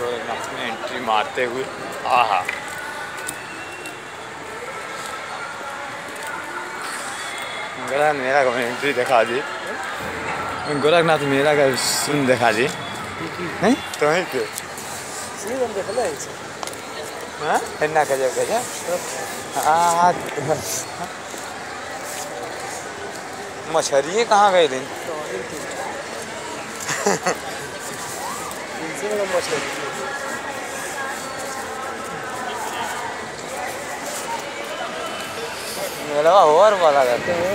गोरखनाथ में एंट्री मारते हुए, आहा। गोरखनाथ मेला का एंट्री दिखा दी। गोरखनाथ मेला का सुन दिखा दी। नहीं तो वहीं पे हाँ? हेन्ना गजब गजब हाँ मछरिए कहाँ गए दिन मेला और वाला करते हैं?